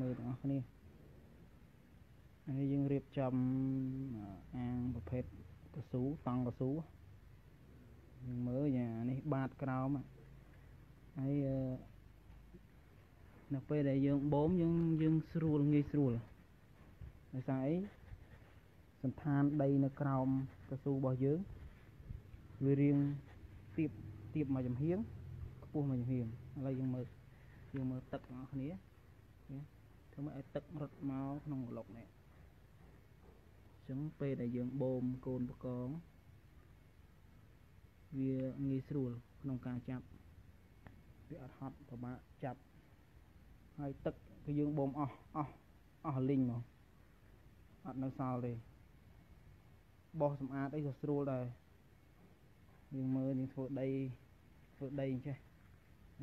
មើលទាំងអស់គ្នាហើយយើងរៀបចំអាងប្រភេទកស៊ូតង់កស៊ូយើងមើលយ៉ាងនេះបាតក្រោមហើយនៅពេលដែលយើងបូមយើងយើងស្រួលងាយស្រួលដោយសារអីសន្តានដីនៅក្រោមកស៊ូរបស់យើងវារៀងទៀបទៀបមួយចំហៀងខ្ពស់មួយចំហៀងឥឡូវយើងមើលយើងមើលទឹកបងប្អូនគ្នា ធ្វើមកឲ្យទឹករត់មកក្នុងប្លុកនេះអញ្ចឹងពេលដែលយើងបូមកូនបកងវាងាយស្រួលក្នុងការចាប់វាអត់ហត់ពិបាកចាប់ហើយទឹកគឺយើងបូមអស់អស់អស់លីងមកអត់នៅសល់ទេបោះសម្អាតអីក៏ស្រួលដែរយើងមើលយើងធ្វើដីធ្វើដីអញ្ចេះ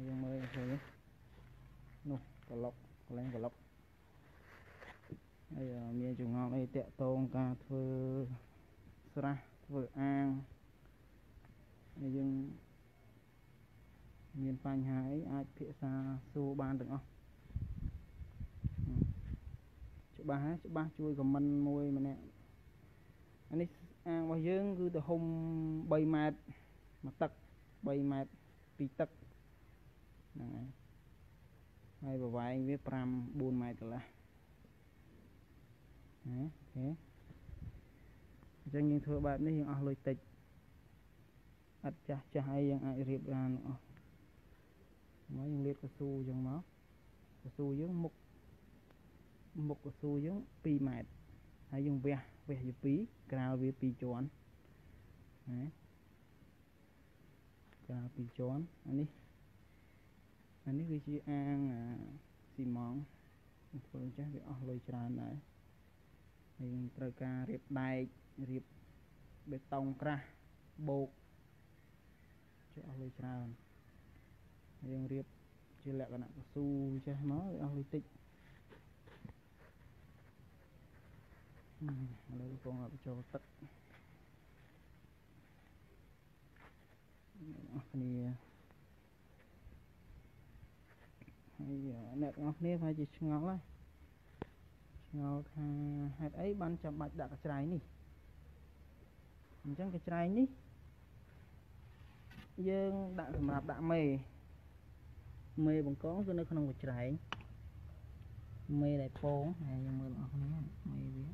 យើងមើលធ្វើនោះក្លុកកន្លែងក្លុក ហើយមានចងល់អីតាក់តងការធ្វើស្រះធ្វើអាងហើយយើងមានបញ្ហាអីអាចភាសាសួរបានទាំងអស់ច្បាស់ហ៎ច្បាស់ជួយខមមិនមួយម្នាក់អានេះអាងរបស់យើង គឺទំហំ3ម៉ែត្រមួយទឹក3ម៉ែត្រពីទឹកហ្នឹងហើយហើយប្រវែងវា5 4ម៉ែត្រកន្លះ ណាអូខេអញ្ចឹងយើងធ្វើបែបនេះយើងអស់លុយតិចអត់ចាស់ចាស់អីយើងអាចរៀបបានអស់មកយើងលាតកស៊ូអញ្ចឹងមកកស៊ូយើងមុខមុខកស៊ូយើង2ម៉ែត្រហើយយើងវះវះជា2ក្រៅវា2ជាន់ណាក្រៅ2ជាន់អានេះអានេះគឺជាអាងស៊ីម៉ងធ្វើអញ្ចឹងវាអស់លុយច្រើនដែរ ហើយយើងត្រូវការរៀបដែករៀបបេតុងក្រាស់បូកជួយអស់លុយច្រើនយើងរៀបជាលក្ខណៈកស៊ូចេះមកអស់លុយតិចឥឡូវកំពុងបញ្ចូលទឹកអស់គ្នាហើយអ្នកទាំងអស់គ្នាប្រហែលជាឆ្ងល់ហើយឆ្ងល់ថាហេតុអីបានចាំបាច់ដាក់កញ្ច្រែងនេះអញ្ចឹងកញ្ច្រែងនេះយើងដាក់សម្រាប់ដាក់មេមេបង្កងគឺនៅក្នុងកញ្ច្រែងមេដែលពងហើយយើងមើលបងប្អូនមេវា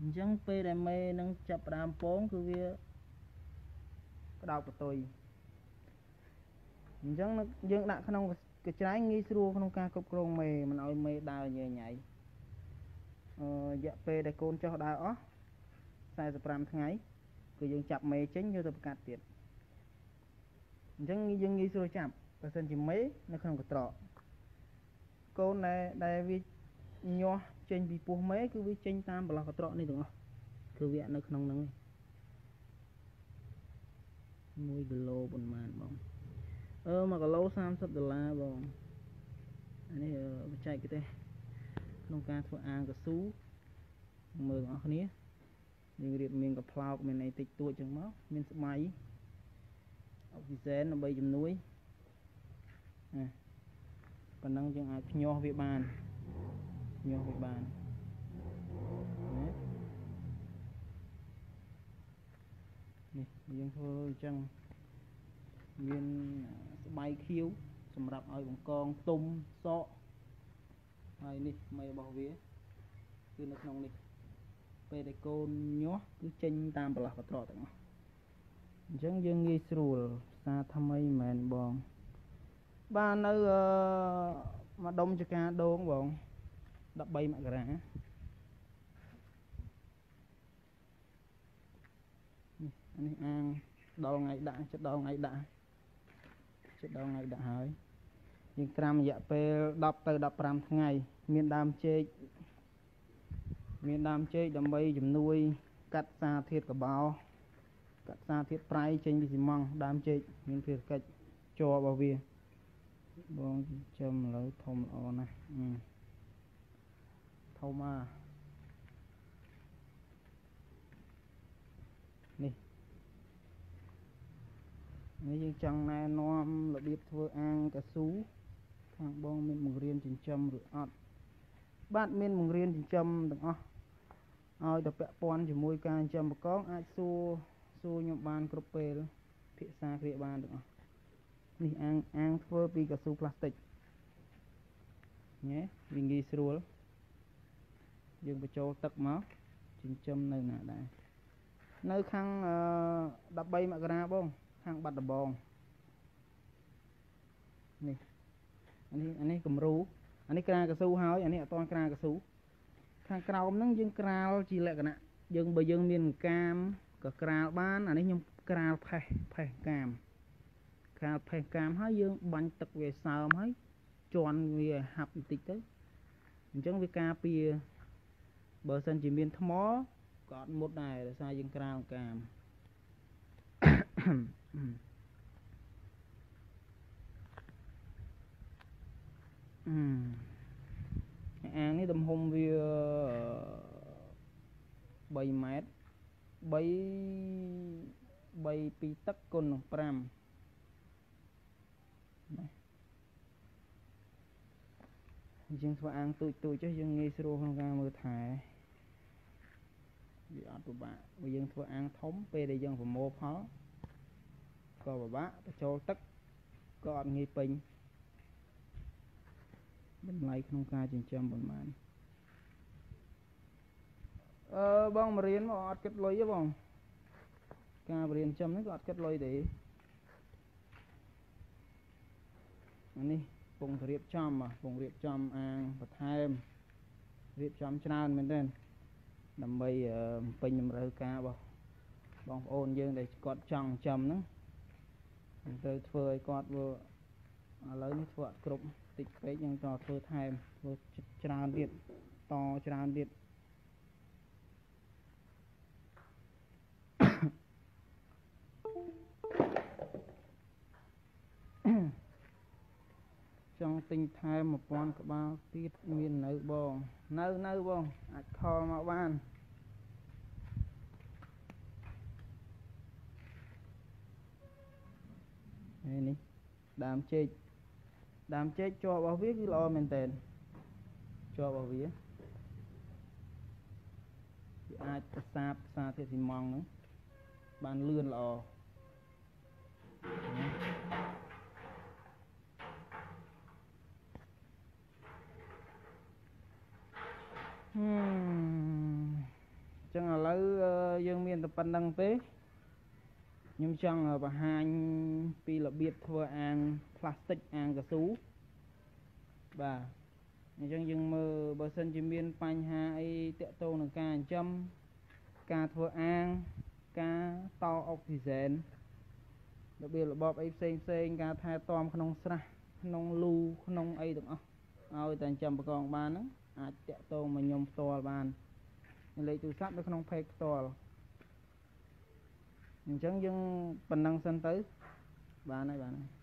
អញ្ចឹងពេលដែលមេនឹងចាប់ផ្ដើមពងគឺវាក្តោបបន្ទុយអញ្ចឹងយើងដាក់ក្នុង កញ្ច្រែងងាយស្រួលក្នុងការគ្រប់គ្រងមេមិនឲ្យមេដើរញ៉ៃញ៉ៃអឺរយៈពេលដែលកូនចុះដើរអស់45ថ្ងៃគឺយើងចាប់មេចេញយកទៅប្រកាត់ទៀតអញ្ចឹងយើងងាយស្រួលចាប់បើសិនជាមេនៅក្នុងកត្រកកូនដែលដែលវាញាស់ចេញពីពោះមេគឺវាចេញតាមប្រឡោះកត្រកនេះទាំងអស់គឺវានៅក្នុងហ្នឹង1គីឡូប៉ុន្មានបង អឺ1គីឡូ30ដុល្លារបងអានេះបច្ចេកទេសក្នុងការធ្វើអាងកស៊ូមើលបងប្អូនគ្នាយើងរៀបមានកផ្លោកមានអីតិចតួចចឹងមកមានស្បៃអុកស៊ីសែនដើម្បីជំនួយណាប៉ុណ្ណឹងយើងអាចភ្ញាស់វាបានភ្ញាស់វាបានណានេះយើងធ្វើអញ្ចឹង មានស្បៃខៀវសម្រាប់ឲ្យបង្កងទុំសក់ហើយនេះមេរបស់វាគឺនៅក្នុងនេះពេលដែលកូនញាស់គឺចេញតាមប្រឡោះកត្រកទាំងអស់អញ្ចឹងយើងងាយស្រួលសារថ្មីមែនបងបាននៅអឺមកដុំចកាដងបង13មករានេះអានេះអាងដល់ថ្ងៃដាក់ចិត្តដល់ថ្ងៃដាក់ ចិត្តដល់ថ្ងៃដាក់ហើយយើងត្រាំរយៈពេល10ទៅ15ថ្ងៃ មានដើមចេកមានដើមចេកដើម្បីជំនួយ កាត់សារធាតុកបោកាត់សារធាតុប្រៃចេញពីស៊ីម៉ងដើមចេកមានភារកិច្ចជ័ររបស់វាបងចំឥឡូវធំល្អណាស់ធំអានេះ នេះយើងចង់ណែនាំរបៀបធ្វើអាងកស៊ូខាងបងមានបង្រៀនចិញ្ចឹមឬអត់បាទមានបង្រៀនចិញ្ចឹមទាំងអស់ឲ្យតែពាក់ព័ន្ធជាមួយការចិញ្ចឹមបកងអាចសួរសួរខ្ញុំបានគ្រប់ពេលភាសាគ្រាបានទាំងអស់នេះអាងអាងធ្វើពីកៅស៊ូផ្លាស្ទិកញ៉េវាងាយស្រួលយើងបញ្ចូលទឹកមកចិញ្ចឹមនៅណាដែរនៅខាងអឺ13មករាបង ខាងបាត់ដំបងនេះអានេះអានេះគំរូអានេះក្រាលកស៊ូហើយអានេះអត់តាន់ក្រាលកស៊ូខាងក្រោមហ្នឹងយើងក្រាលជាលក្ខណៈយើងបើយើងមានកាមក៏ក្រាលបានអានេះខ្ញុំក្រាលផេះផេះកាមក្រាលផេះកាមហើយយើងបាញ់ទឹកវាសើមហើយជន់វាហាប់បន្តិចទៅអញ្ចឹងវាការពារបើសិនជាមានថ្មក៏អត់មុតដែរដោយសារយើងក្រាលកាមអឺ អាងនេះទំហំវា3ម៉ែត្រ3 3ពីទឹកគុណនឹង5ណាយើងធ្វើអាងទូចទូចចុះយើងងាយស្រួលក្នុងការមើលថែវាអត់ពិបាកបើយើងធ្វើអាងធំពេលដែលយើងប្រមូលផល ក៏ពិបាកបញ្ចូលទឹកក៏អត់ងាយពេញតម្លៃក្នុងការចិញ្ចឹមប៉ុន្មានអឺបងមករៀនមកអត់គិតលុយទេបងការបរៀនចិញ្ចឹមនេះក៏អត់គិតលុយទេអានេះពងរៀបចំហ៎ពងរៀបចំអាងបន្ថែមរៀបចំច្រើនមែនទេដើម្បីបំពេញតម្រូវការរបស់បងប្អូនយើងដែលគាត់ចង់ចិញ្ចឹមហ្នឹង ត្រូវធ្វើឲ្យគាត់ធ្វើឥឡូវនេះធ្វើអត់គ្រប់តិចពេកយើងតធ្វើថែមធ្វើច្រើនទៀតតច្រើនទៀតចង់ទិញថែម1000ក្បាលទៀតមាននៅបង នៅនៅបងអាចខលមកបាន នេះនេះដើមចេកដើមចេកជាប់របស់វាគឺល្អមែនតើជាប់របស់វាវាអាចប្រសាបផ្សារធាតុស៊ីម៉ងហ្នឹងបានលឿនល្អហឹមចឹងឥឡូវយើងមានតែប៉ុណ្្នឹងទេ ខ្ញុំចង់បង្ហាញពីរបៀបធ្វើអាងផ្លាស្ទិកអាងកស៊ូបាទអញ្ចឹងយើងមើលបើសិនជាមានបញ្ហាអីតាក់ទងនឹងការចិញ្ចឹមការធ្វើអាងការតអុកស៊ីហ្សែនរបៀបរបបអីផ្សេងផ្សេងការថែទាំក្នុងស្រះក្នុងលូក្នុងអីទាំងអស់ឲ្យតែចិញ្ចឹមបកងបានហ្នឹងអាចតាក់ទងមកខ្ញុំផ្ទាល់បានលេខទូរស័ព្ទនៅក្នុង page ផ្ទាល់ អញ្ចឹងយើងប៉ុណ្ណឹងសិនទៅបានហើយបានហើយ